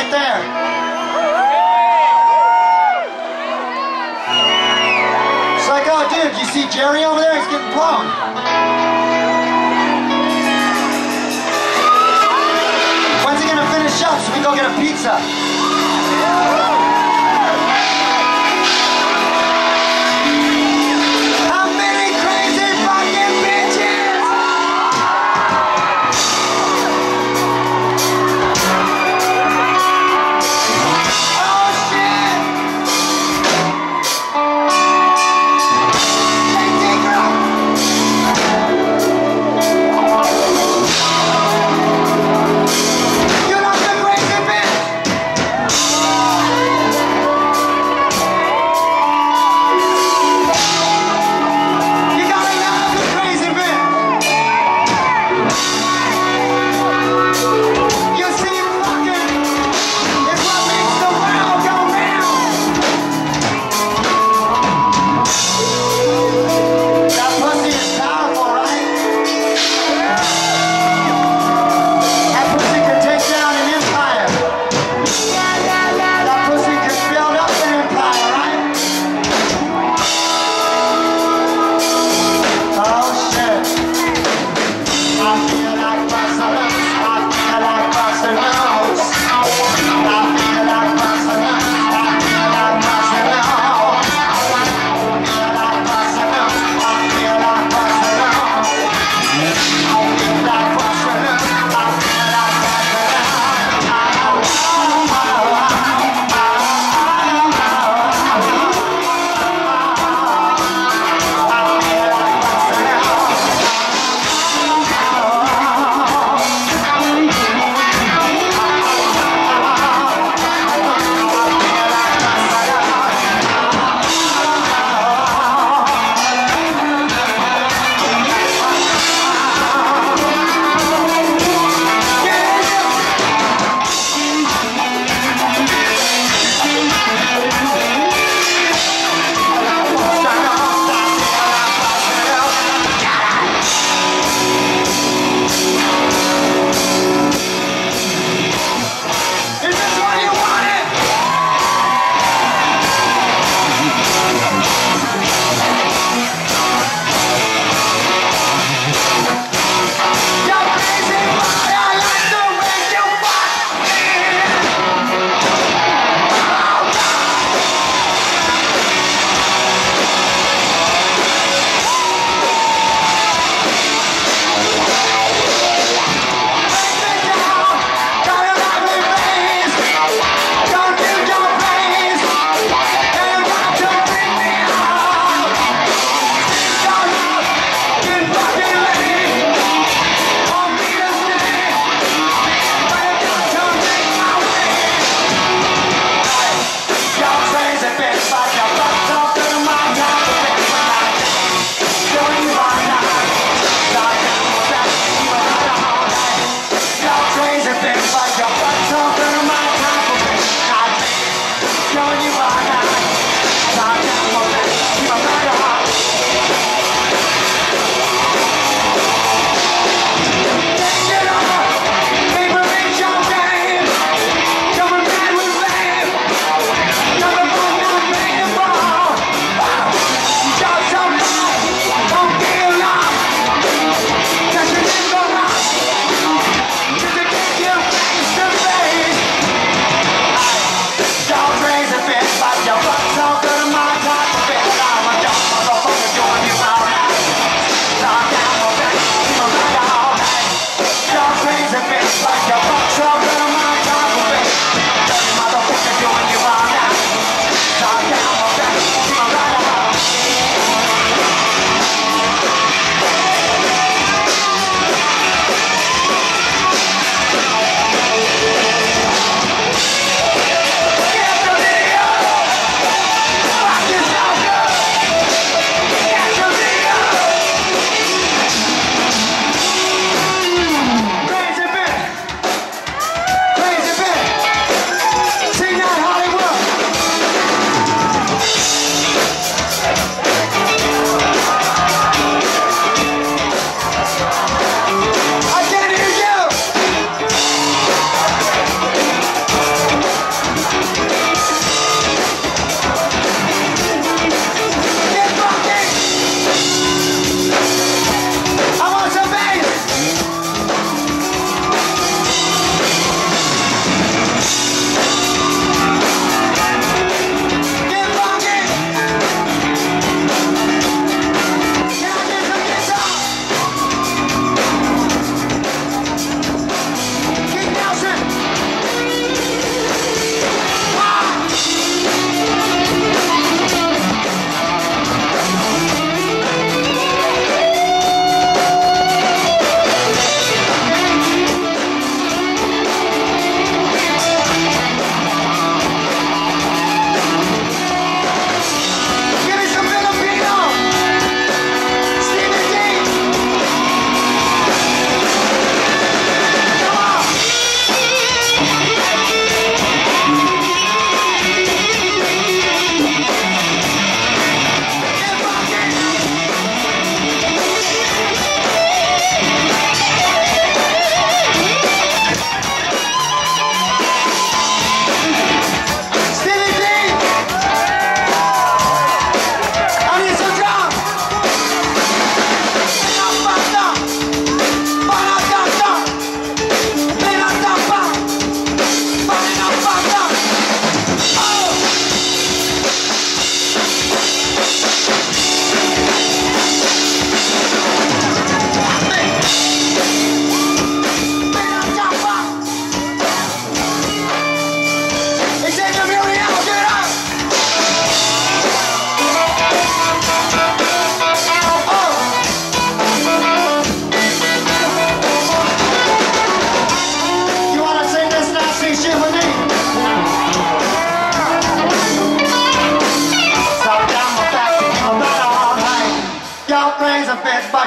right there. It's like, oh, dude, you see Jerry over there? He's getting blown. When's he gonna finish up so we go get a pizza?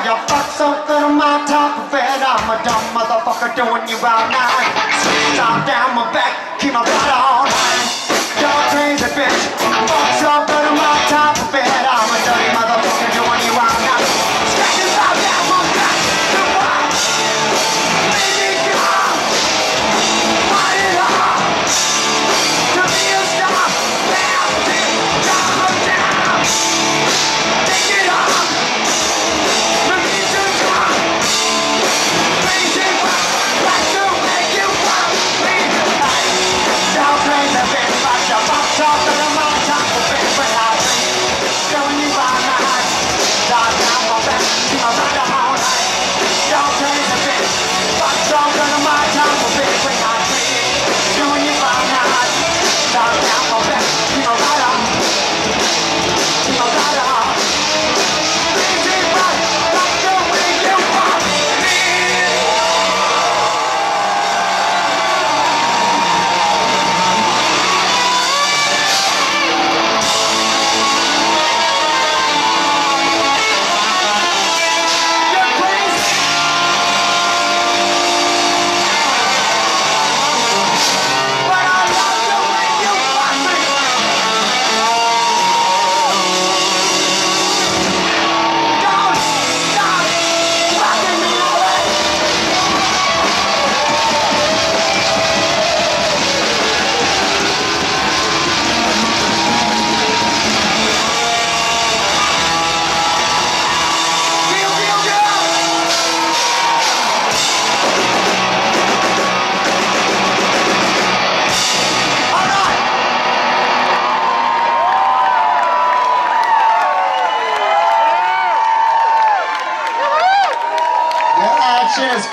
You fuck something on my top of it. I'm a dumb motherfucker doing you all night. Top down my back, keep my blood on. You're crazy, bitch. Fuck something.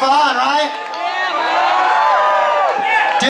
Come on, right?